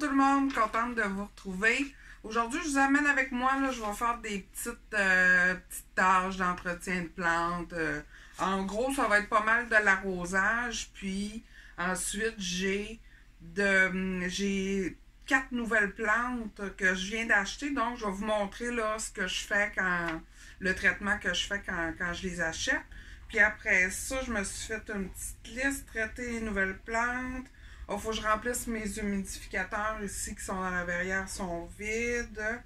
tout le monde, contente de vous retrouver. Aujourd'hui, je vous amène avec moi, là, je vais faire des petites, euh, petites tâches d'entretien de plantes. Euh. en gros, ça va être pas mal de l'arrosage. Puis ensuite, j'ai de j'ai quatre nouvelles plantes que je viens d'acheter. Donc, je vais vous montrer là, ce que je fais quand le traitement que je fais quand, quand je les achète. Puis après ça, je me suis fait une petite liste, traiter les nouvelles plantes. Il faut que je remplisse mes humidificateurs ici qui sont dans la verrière, sont vides.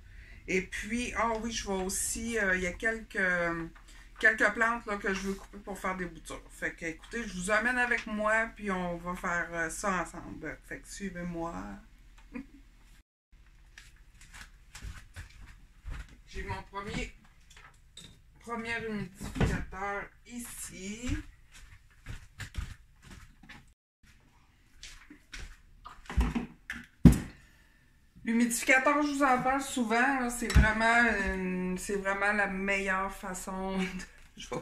Et puis, ah oui, je vais aussi, euh, il y a quelques, quelques plantes là, que je veux couper pour faire des boutures. Fait que, écoutez, je vous amène avec moi, puis on va faire euh, ça ensemble. Fait que suivez-moi. J'ai mon premier, premier humidificateur ici. L'humidificateur, je vous en parle souvent, c'est vraiment, c'est vraiment la meilleure façon, de, je, vais,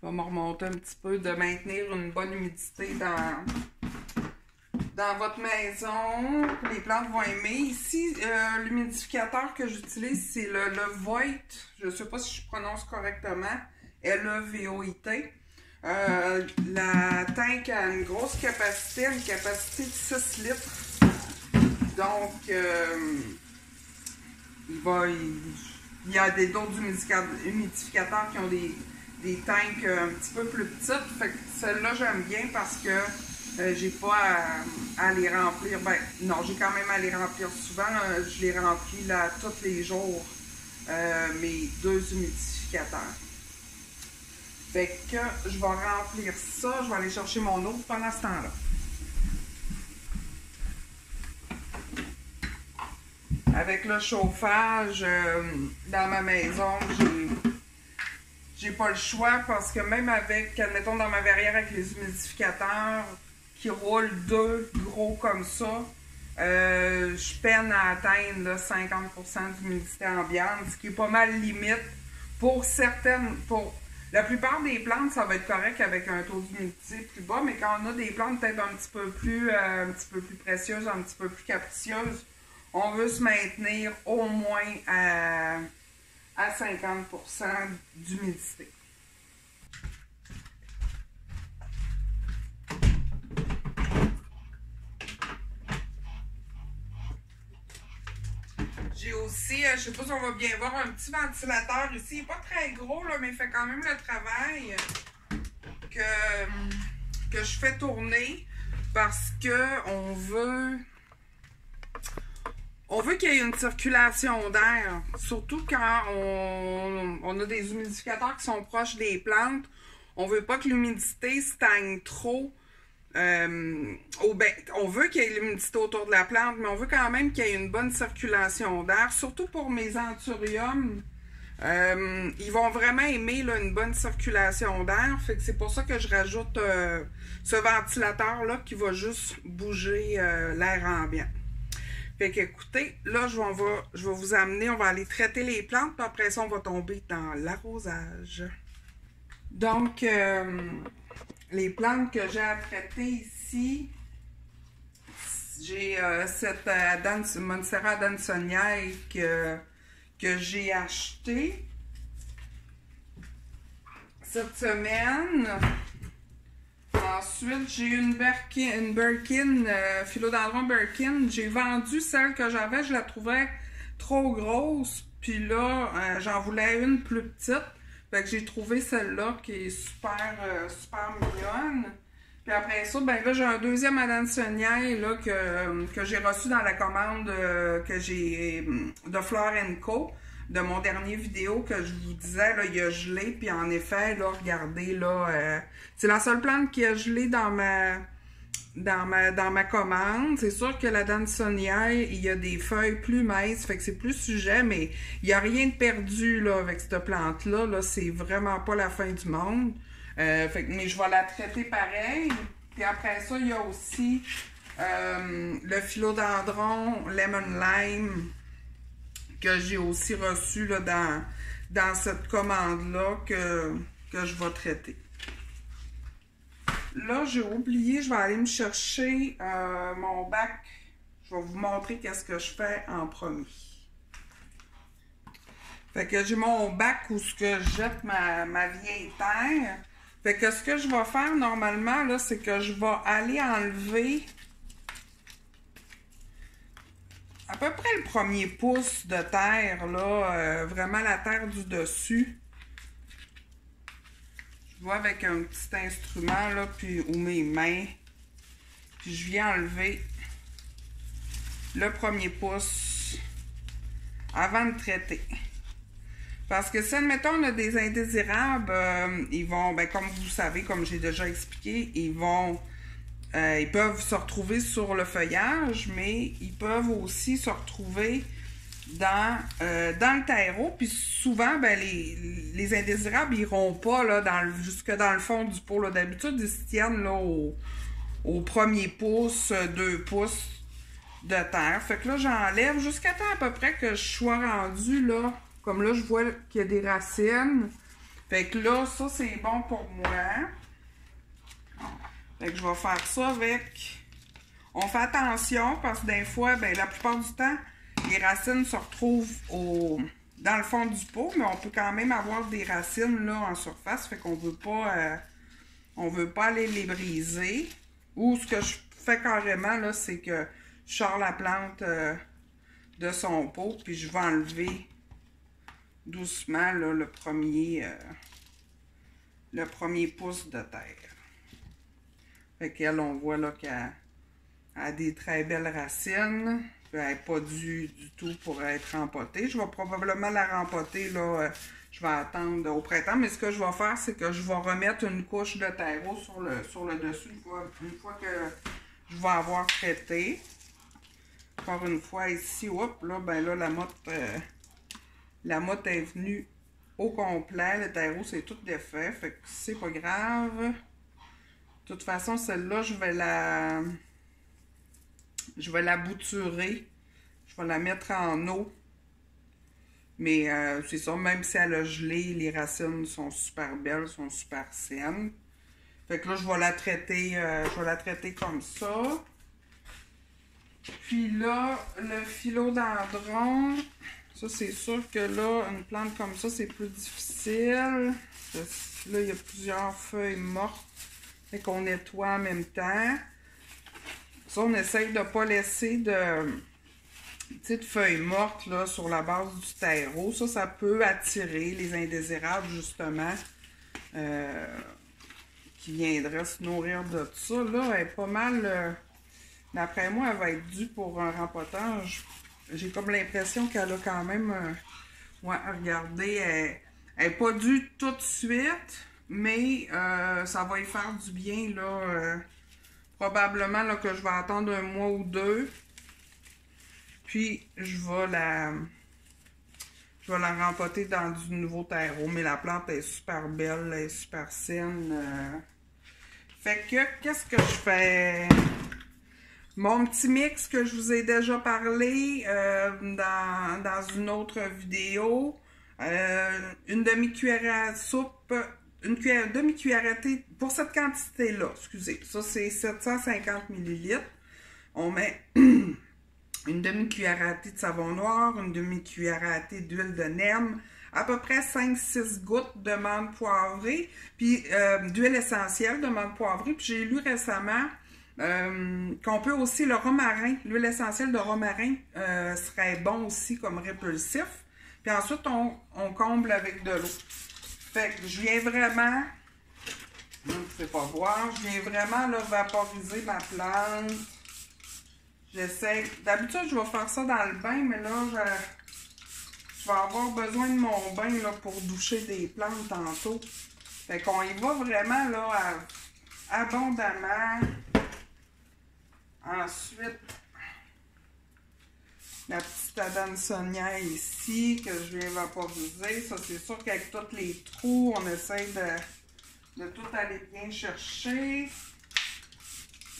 je vais me remonter un petit peu, de maintenir une bonne humidité dans, dans votre maison. Les plantes vont aimer. Ici, euh, l'humidificateur que j'utilise, c'est le, le Voit, je ne sais pas si je prononce correctement, L-E-V-O-I-T. Euh, la tank a une grosse capacité, une capacité de 6 litres. Donc, euh, il, va, il, y a d'autres humidificateurs qui ont des, tanks un petit peu plus petites. Fait que celle-là, j'aime bien parce que euh, j'ai pas à, les remplir. Ben, non, j'ai quand même à les remplir souvent. Je les remplis là tous les jours, euh, mes deux humidificateurs. Fait que je vais remplir ça. Je vais aller chercher mon eau pendant ce temps-là. Avec le chauffage euh, dans ma maison, j'ai pas le choix parce que même avec, admettons, dans ma verrière avec les humidificateurs qui roulent deux gros comme ça, euh, je peine à atteindre 50% d'humidité ambiante, ce qui est pas mal limite pour certaines, pour la plupart des plantes, ça va être correct avec un taux d'humidité plus bas, mais quand on a des plantes peut-être un petit peu plus, euh, un petit peu plus précieuses, un petit peu plus capricieuses, on veut se maintenir au moins à, 50% d'humidité. J'ai aussi, euh, je ne sais pas si on va bien voir, un petit ventilateur ici. Il n'est pas très gros, là, mais il fait quand même le travail que, que je fais tourner parce qu'on veut on veut qu'il y ait une circulation d'air, surtout quand on, a des humidificateurs qui sont proches des plantes. On veut pas que l'humidité stagne trop. Euh, ben, on veut qu'il y ait l'humidité autour de la plante, mais on veut quand même qu'il y ait une bonne circulation d'air, surtout pour mes anthuriums. Euh, ils vont vraiment aimer une bonne circulation d'air. C'est pour ça que je rajoute euh, ce ventilateur-là qui va juste bouger l'air ambiant. Fait qu'écoutez, là, je vais, vous amener, on va aller traiter les plantes, puis après ça, on va tomber dans l'arrosage. Donc, euh, les plantes que j'ai à traiter ici, j'ai euh, cette euh, Montserrat que, que j'ai acheté cette semaine. Ensuite, j'ai une une Birkin, euh, Philodendron Birkin. J'ai vendu celle que j'avais, je la trouvais trop grosse. Puis là, euh, j'en voulais une plus petite. Fait que j'ai trouvé celle-là qui est super, euh, super mignonne. Puis après ça, ben là, j'ai un deuxième Adansoniae là, que, que j'ai reçu dans la commande que j'ai de Flore Co de mon dernier vidéo que je vous disais, là, il a gelé, puis en effet, là, regardez, là, euh, c'est la seule plante qui a gelé dans ma, dans ma, dans ma commande. C'est sûr que la Dansoniae, il y a des feuilles plus minces, fait que c'est plus sujet, mais il n'y a rien de perdu, là, avec cette plante-là, là, c'est vraiment pas la fin du monde. Euh, fait que, mais je vais la traiter pareil. Puis après ça, il y a aussi euh, le philodendron lemon lime que j'ai aussi reçu là, dans, dans cette commande-là que, que je vais traiter. Là, j'ai oublié, je vais aller me chercher euh, mon bac je vais vous montrer qu'est-ce que je fais en premier. Fait que j'ai mon bac où ce que je jette ma, ma vieille terre. Fait que ce que je vais faire normalement, là, c'est que je vais aller enlever à peu près le premier pouce de terre, là, euh, vraiment la terre du dessus. Je vois avec un petit instrument, là, puis, ou mes mains. Puis je viens enlever le premier pouce avant de traiter. Parce que si, admettons, on a des indésirables, euh, ils vont, ben, comme vous savez, comme j'ai déjà expliqué, ils vont, euh, ils peuvent se retrouver sur le feuillage, mais ils peuvent aussi se retrouver dans, euh, dans le terreau. Puis souvent, ben, les, les indésirables, ils iront pas là, jusque dans le fond du pot. D'habitude, ils se tiennent là, au, au premier pouce, deux pouces de terre. Fait que là, j'enlève jusqu'à temps à peu près que je sois rendu là comme là, je vois qu'il y a des racines. Fait que là, ça, c'est bon pour moi. Fait que je vais faire ça avec... On fait attention parce que des fois, ben, la plupart du temps, les racines se retrouvent au, dans le fond du pot, mais on peut quand même avoir des racines là en surface, fait qu'on veut pas euh, on veut pas aller les briser. Ou ce que je fais carrément là, c'est que je sors la plante euh, de son pot, puis je vais enlever doucement le premier euh, le premier pouce de terre. Fait qu'elle, on voit là qu'elle a des très belles racines. Elle n'est pas due du tout pour être rempotée. Je vais probablement la rempoter là. Euh, je vais attendre au printemps, mais ce que je vais faire, c'est que je vais remettre une couche de terreau sur le, dessus une fois, une fois que je vais avoir traité. Encore une fois, ici, hop, là, ben là, la motte, euh, la motte est venue au complet. Le terreau, c'est tout défait. Fait que c'est pas grave. De toute façon, celle-là, je vais la... Je vais la bouturer. Je vais la mettre en eau. Mais euh, c'est ça, même si elle a gelé, les racines sont super belles, sont super saines. Fait que là, je vais la traiter, euh, je vais la traiter comme ça. Puis là, le philodendron, ça, c'est sûr que là, une plante comme ça, c'est plus difficile. Là, il y a plusieurs feuilles mortes. Fait qu'on nettoie en même temps. Ça, on essaye de ne pas laisser de, petites feuilles mortes là, sur la base du terreau. Ça, ça peut attirer les indésirables, justement, euh, qui viendraient se nourrir de ça. Là, elle est pas mal... Euh, d'après moi, elle va être due pour un rempotage j'ai comme l'impression qu'elle a quand même... Euh, ouais, regardez, elle n'est pas due tout de suite, mais euh, ça va y faire du bien, là. Euh, probablement là, que je vais attendre un mois ou deux. Puis, je vais la... Je vais la rempoter dans du nouveau terreau. Mais la plante est super belle, elle est super saine. Fait que, qu'est-ce que je fais? Mon petit mix que je vous ai déjà parlé euh, dans, une autre vidéo. Euh, une demi-cuillère à soupe, une cuillère, demi-cuillère à thé, pour cette quantité-là, excusez, ça c'est 750 ml. On met une demi-cuillère à thé de savon noir, une demi-cuillère à thé d'huile de nem, à peu près 5-6 gouttes de menthe poivrée, puis euh, d'huile essentielle de menthe poivrée. Puis j'ai lu récemment euh, qu'on peut aussi, le romarin, l'huile essentielle de romarin euh, serait bon aussi comme répulsif. Puis ensuite, on, comble avec de l'eau. Fait que je viens vraiment, vous ne pouvez pas voir, je viens vraiment là, vaporiser ma plante. J'essaie, d'habitude je vais faire ça dans le bain, mais là, je, vais avoir besoin de mon bain là, pour doucher des plantes tantôt. Fait qu'on y va vraiment là abondamment. Ensuite, la petite Adansonnière ici que je viens vaporiser. Ça, c'est sûr qu'avec tous les trous, on essaie de, tout aller bien chercher.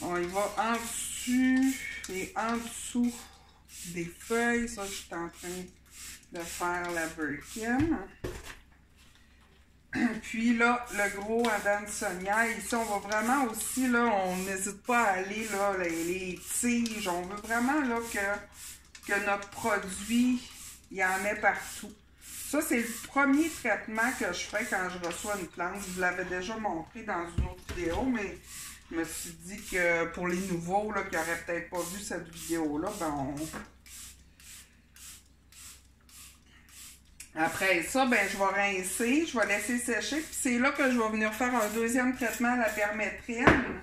On y va en dessus et en dessous des feuilles. Ça, je suis en train de faire la Birkin. Puis là, le gros Adam Sonia. Ici, on va vraiment aussi, là, on n'hésite pas à aller, là, les, les, tiges. On veut vraiment, là, que, que notre produit, il y en ait partout. Ça, c'est le premier traitement que je fais quand je reçois une plante. Je vous l'avais déjà montré dans une autre vidéo, mais je me suis dit que pour les nouveaux là, qui n'auraient peut-être pas vu cette vidéo-là, ben on... Après ça, ben je vais rincer, je vais laisser sécher, puis c'est là que je vais venir faire un deuxième traitement à la permétrine.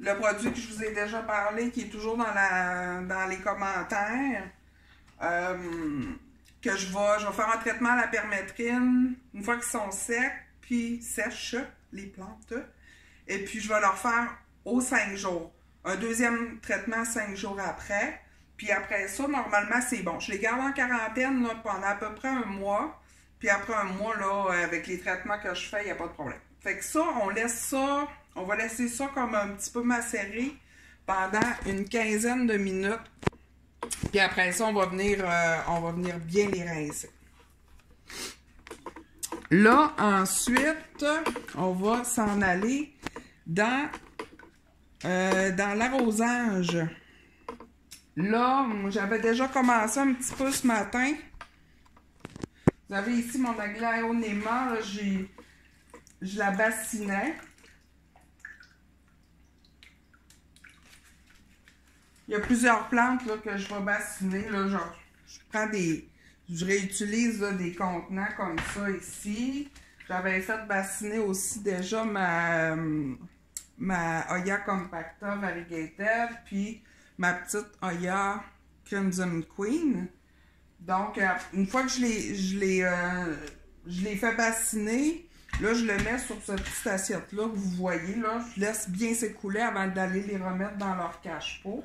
Le produit que je vous ai déjà parlé, qui est toujours dans, la, dans les commentaires. Euh, que je vais, je faire un traitement à la permétrine une fois qu'ils sont secs, puis sèches, les plantes. Et puis, je vais leur faire aux 5 jours. Un deuxième traitement 5 jours après. Puis après ça, normalement, c'est bon. Je les garde en quarantaine pendant à peu près un mois. Puis après un mois, là, avec les traitements que je fais, il n'y a pas de problème. Fait que ça, on laisse ça, on va laisser ça comme un petit peu macérer pendant une quinzaine de minutes puis après ça, on va venir, euh, on va venir bien les rincer. Là, ensuite, on va s'en aller dans, euh, dans l'arrosage. Là, j'avais déjà commencé un petit peu ce matin. Vous avez ici mon aglaonema, je la bassinais. Il y a plusieurs plantes que je vais bassiner. Là, genre, je prends des. Je réutilise des contenants comme ça ici. J'avais fait bassiner aussi déjà ma, ma Oya Compacta Variegated, puis ma petite Oya Crimson Queen. Donc, euh, une fois que je l'ai je l'ai euh, fait bassiner, là, je le mets sur cette petite assiette-là que vous voyez. Là, je laisse bien s'écouler avant d'aller les remettre dans leur cache-pot.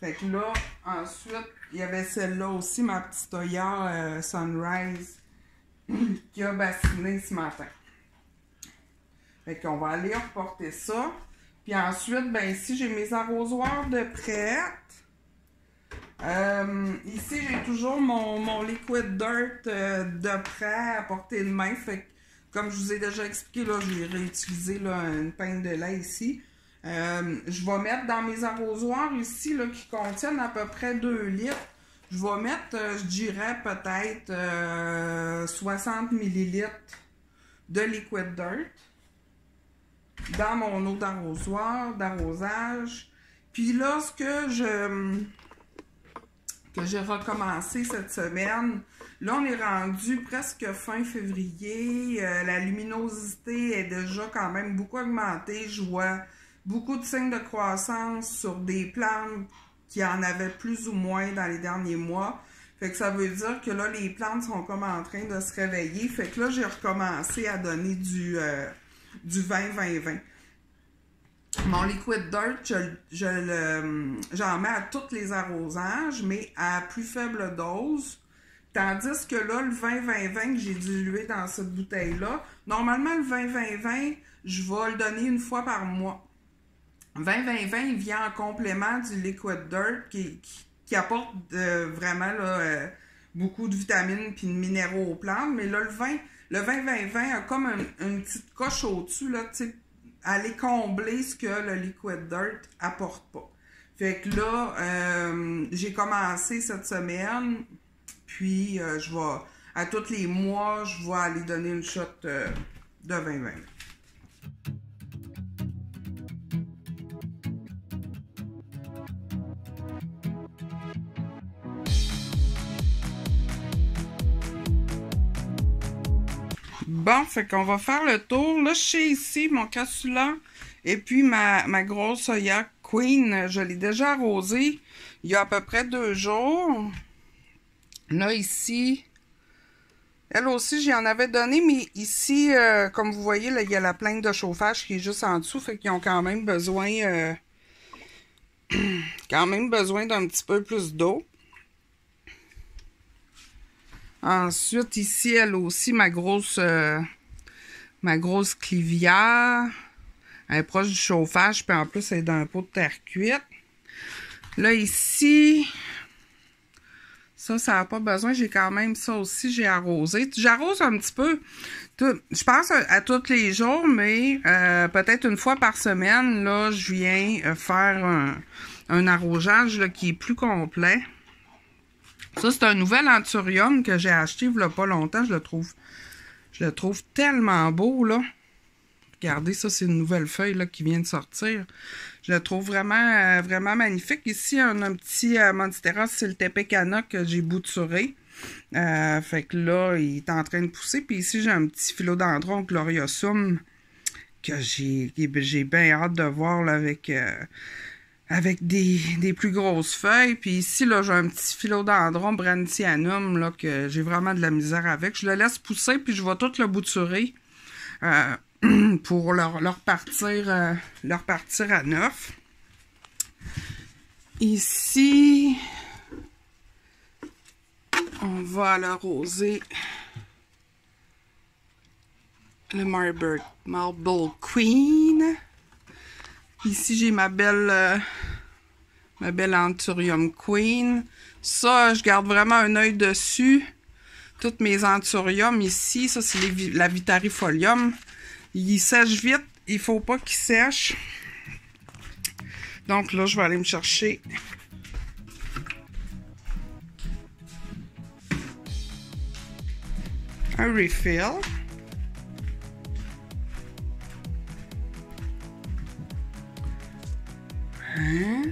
Fait que là, ensuite, il y avait celle-là aussi, ma petite Oya euh, Sunrise, qui a bassiné ce matin. Fait qu'on va aller reporter ça. Puis ensuite, ben ici, j'ai mes arrosoirs de prête. Euh, ici, j'ai toujours mon, liquid dirt euh, de prêt à portée de main. Fait que, comme je vous ai déjà expliqué, là, j'ai réutilisé là, une pinte de lait ici. Euh, je vais mettre dans mes arrosoirs ici, là, qui contiennent à peu près 2 litres, je vais mettre, euh, je dirais, peut-être 60 euh, ml de liquid dirt dans mon eau d'arrosoir, d'arrosage. Puis là, ce que je que j'ai recommencé cette semaine, là, on est rendu presque fin février. la luminosité est déjà quand même beaucoup augmentée. Je vois beaucoup de signes de croissance sur des plantes qui en avaient plus ou moins dans les derniers mois. Fait que ça veut dire que là, les plantes sont comme en train de se réveiller. Fait que là, j'ai recommencé à donner du, euh, du 20-20-20. Mon liquid dirt, je, j'en mets à tous les arrosages, mais à plus faible dose. Tandis que là, le 20-20-20 que j'ai dilué dans cette bouteille-là, normalement, le 20-20-20, je vais le donner une fois par mois. 20-20-20 vient en complément du liquid dirt qui, apporte vraiment euh, beaucoup de vitamines et de minéraux aux plantes. Mais là, le 20, le 20-20-20 a comme une petite coche au-dessus, là, tu aller combler ce que le liquid dirt apporte pas. Fait que là, euh, j'ai commencé cette semaine, puis euh, je vais, à tous les mois, je vais aller donner une shot de 20-20. Bon, fait qu'on va faire le tour. Là, je suis ici mon cassoulant et puis ma, grosse Oya Queen. Je l'ai déjà arrosée il y a à peu près deux jours. Là, ici, elle aussi, j'y en avais donné, mais ici, euh, comme vous voyez, là, il y a la plainte de chauffage qui est juste en dessous, fait qu'ils ont quand même besoin, euh, quand même besoin d'un petit peu plus d'eau. Ensuite, ici, elle aussi, ma grosse, euh, ma grosse clivière. Elle est proche du chauffage, puis en plus, elle est dans un pot de terre cuite. Là, ici, Ça, ça n'a pas besoin. J'ai quand même ça aussi, j'ai arrosé. J'arrose un petit peu. je pense à, tous les jours, mais euh, peut-être une fois par semaine, là, je viens euh, faire un, arrosage qui est plus complet. Ça, c'est un nouvel anthurium que j'ai acheté il n'y pas longtemps. Je le trouve je le trouve tellement beau, là. Regardez, ça, c'est une nouvelle feuille là, qui vient de sortir. Je le trouve vraiment, euh, vraiment magnifique. Ici, on a un petit euh, Monstera Siltepecana que j'ai bouturé. Euh, fait que là, il est en train de pousser. Puis ici, j'ai un petit philodendron gloriosum que j'ai bien hâte de voir là, avec, euh, avec des, plus grosses feuilles. Puis ici, là, j'ai un petit philodendron brandtianum là, que j'ai vraiment de la misère avec. Je le laisse pousser, puis je vais tout le bouturer. pour leur, leur partir, euh, leur partir à neuf. Ici, on va l'arroser le Marble Queen. Ici, j'ai ma belle, euh, ma belle Anthurium Queen. Ça, je garde vraiment un œil dessus. Toutes mes Anthurium ici, ça, c'est la Vitarifolium. Il sèche vite. Il faut pas qu'il sèche. Donc là, je vais aller me chercher un refill. Hein?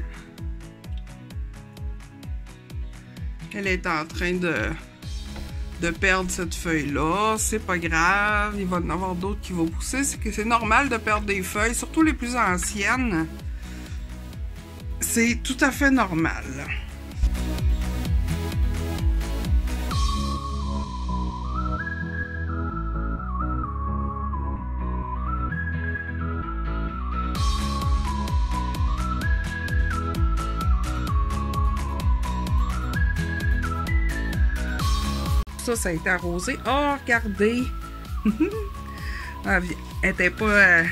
Elle est en train de perdre cette feuille-là. C'est pas grave. Il va y en avoir d'autres qui vont pousser. C'est normal de perdre des feuilles, surtout les plus anciennes. C'est tout à fait normal. Ça, a été arrosé. Oh, regardez! Ah, elle était pas... Euh,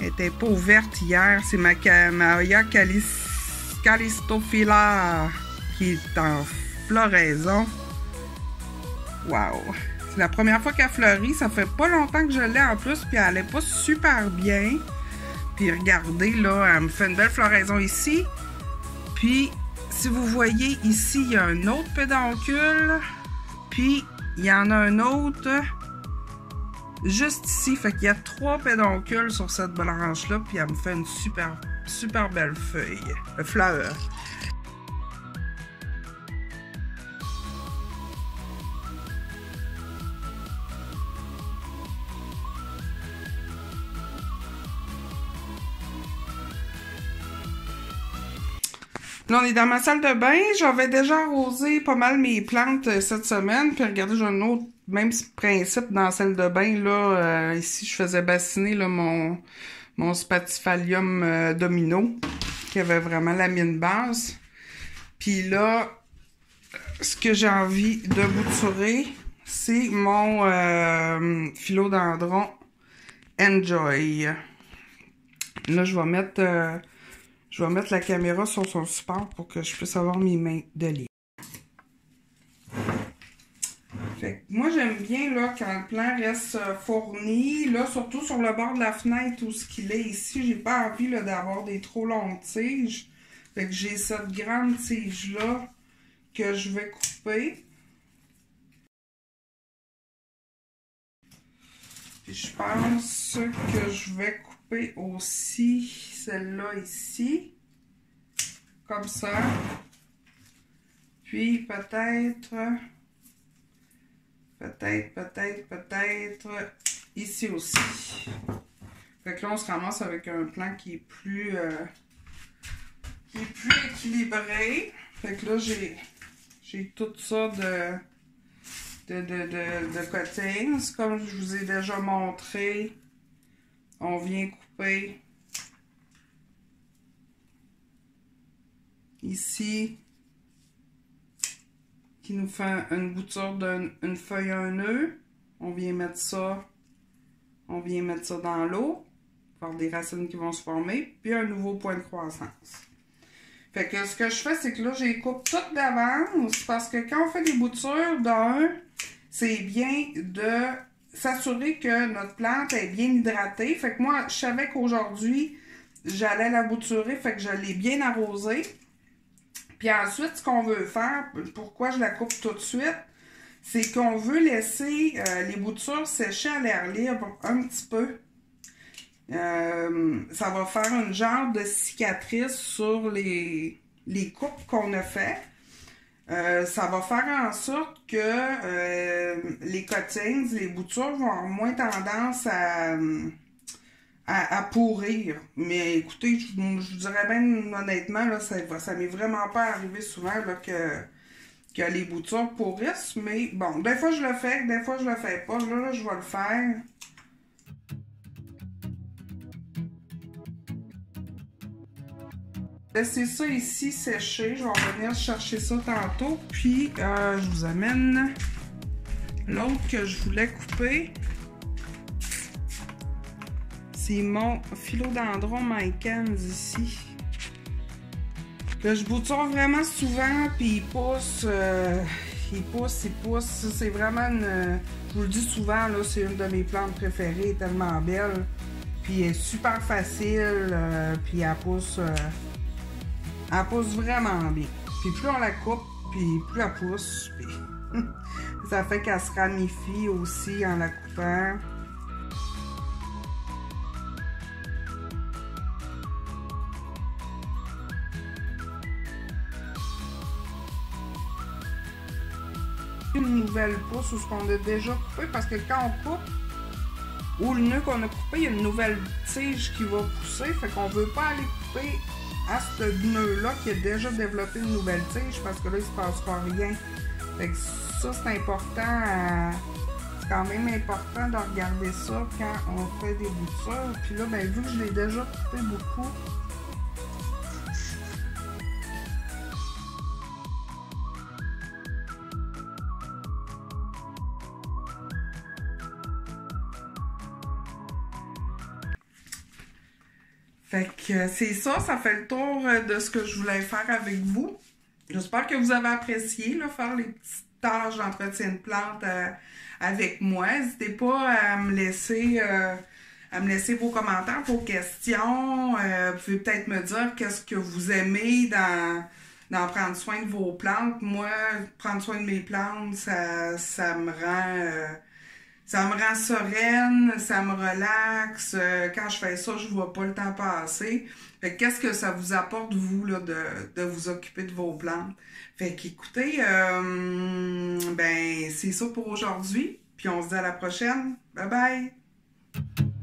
était pas ouverte hier. C'est ma Maya Calistophylla qui est en floraison. Wow! C'est la première fois qu'elle fleurit. Ça fait pas longtemps que je l'ai en plus. Puis elle est pas super bien. Puis regardez, là, elle me fait une belle floraison ici. Puis, si vous voyez ici, il y a un autre pédoncule. Puis, il y en a un autre juste ici. Fait qu'il y a trois pédoncules sur cette branche-là. Puis, elle me fait une super, super belle feuille, euh, fleur. On est dans ma salle de bain. J'avais déjà arrosé pas mal mes plantes euh, cette semaine. Puis regardez, j'ai un autre même principe dans la salle de bain. Là, euh, ici, je faisais bassiner mon, mon Spatifalium euh, domino, qui avait vraiment la mine basse. Puis là, ce que j'ai envie de bouturer, c'est mon philodendron Enjoy. Là, je vais mettre je vais mettre la caméra sur son support pour que je puisse avoir mes mains de libre. moi, j'aime bien là, quand le plan reste euh, fourni. Là, surtout sur le bord de la fenêtre où ce qu'il est ici, j'ai pas envie d'avoir des trop longues tiges. Fait que j'ai cette grande tige-là que je vais couper. Puis je pense que je vais couper aussi celle-là ici. Comme ça. Puis peut-être, peut-être, peut-être, peut-être ici aussi. Fait que là, on se ramasse avec un plan qui est plus, euh, qui est plus équilibré. Fait que là, j'ai, j'ai tout ça de, de, de, de, de cuttings. Comme je vous ai déjà montré, on vient couper. Ici. Qui nous fait une bouture d'une feuille à un nœud. On vient mettre ça, on vient mettre ça dans l'eau, faire des racines qui vont se former, puis un nouveau point de croissance. Fait que ce que je fais, c'est que là, je les coupe toutes d'avance. Parce que quand on fait des boutures, d'un, c'est bien de s'assurer que notre plante est bien hydratée. Fait que moi, je savais qu'aujourd'hui, j'allais la bouturer, fait que je l'ai bien arrosée. Puis ensuite, ce qu'on veut faire, pourquoi je la coupe tout de suite, c'est qu'on veut laisser euh, les boutures sécher à l'air libre un petit peu. Euh, ça va faire une genre de cicatrice sur les, les coupes qu'on a fait. Euh, ça va faire en sorte que les cuttings, les boutures vont avoir moins tendance à, à, pourrir. Mais écoutez, je, vous dirais bien honnêtement, là, ça, ça m'est vraiment pas arrivé souvent là, que que les boutures pourrissent, mais bon, des fois je le fais, des fois je le fais pas. Là, je vais le faire. Laissez ça ici sécher. Je vais revenir chercher ça tantôt. Puis, euh, je vous amène l'autre que je voulais couper. C'est mon philodendron Mycans ici je bouture vraiment souvent, puis il pousse, euh, il pousse, il pousse. C'est vraiment une. Je vous le dis souvent, là, c'est une de mes plantes préférées, tellement belle. Puis elle est super facile, euh, puis elle pousse. Elle pousse vraiment bien. Puis plus on la coupe, puis plus elle pousse. Puis ça fait qu'elle se ramifie aussi en la coupant. une nouvelle pousse ou ce qu'on a déjà coupé parce que quand on coupe ou le nœud qu'on a coupé, il y a une nouvelle tige qui va pousser. Fait qu'on veut pas aller couper à ce nœud-là qui a déjà développé une nouvelle tige parce que là, il se passera rien. Fait que ça, c'est important C'est quand même important de regarder ça quand on fait des boutures. Puis là, ben, vu que je l'ai déjà coupé beaucoup, euh, c'est ça, ça fait le tour euh, de ce que je voulais faire avec vous. J'espère que vous avez apprécié là, faire les petites tâches d'entretien de plantes euh, avec moi. N'hésitez pas à me laisser à me laisser vos commentaires, vos questions. vous pouvez peut-être me dire qu'est-ce que vous aimez dans, dans prendre soin de vos plantes. Moi, prendre soin de mes plantes, ça, ça me rend ça me rend sereine, ça me relaxe. Euh, quand je fais ça, je vois pas le temps passer. Fait qu'est-ce que ça vous apporte, vous, là, de, de vous occuper de vos plantes? Fait qu'écoutez, euh, ben, c'est ça pour aujourd'hui. Puis on se dit à la prochaine. Bye bye!